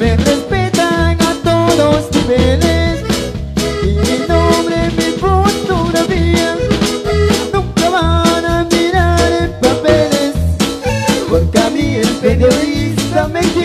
me respetan a todos niveles. Y mi nombre, mi fotografía nunca van a mirar en papeles. Porque a mí el periodista me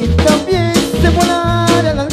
y también se volará la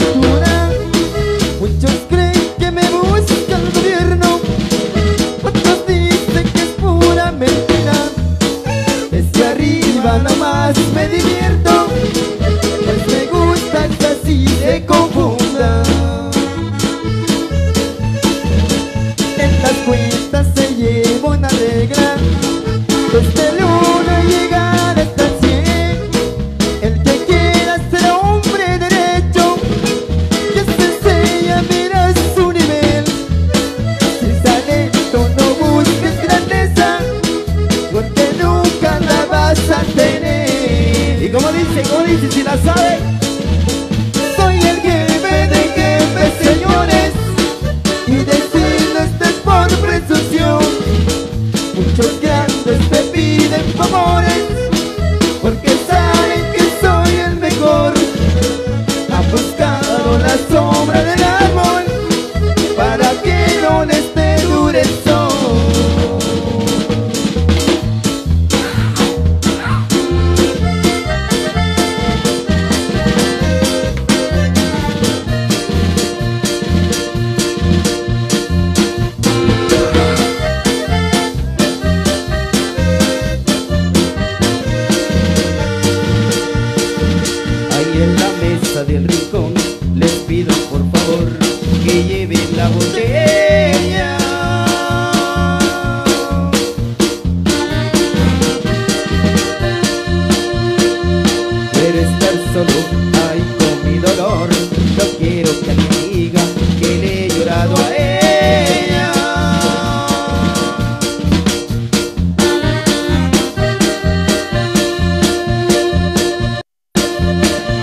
quiero que alguien diga que le he llorado a ella.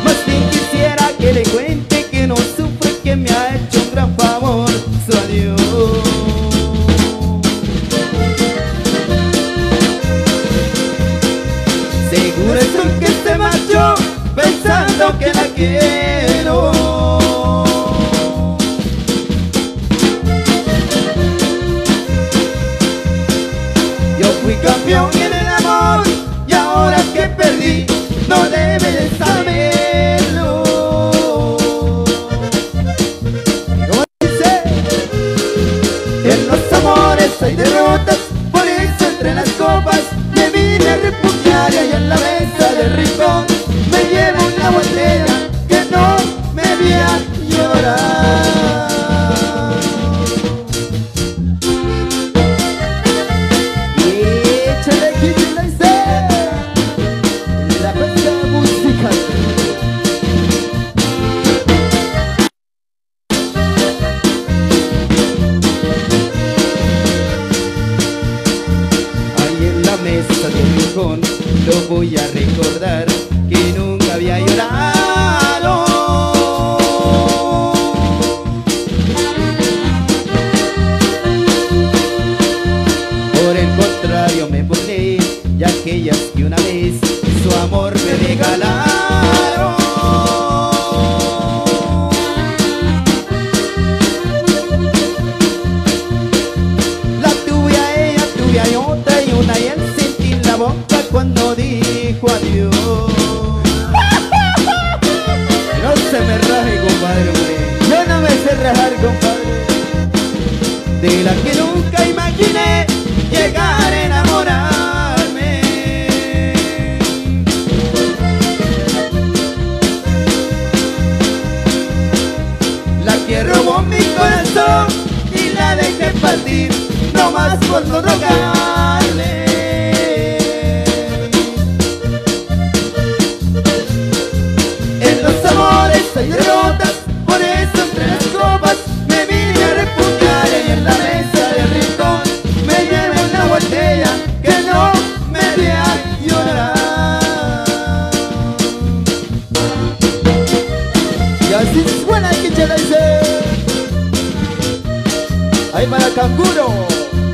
Más bien quisiera que le cuente que no sufre, que me ha hecho un gran favor su adiós. Seguro es que se marchó pensando que la quiere. campeón en el amor y ahora que perdí no debes saberlo. Como dice, en los amores hay derrotas voy a recordar que nunca había llorado. de la que nunca imaginé llegar a enamorarme. La que robó mi corazón y la dejé partir, no más por no. door.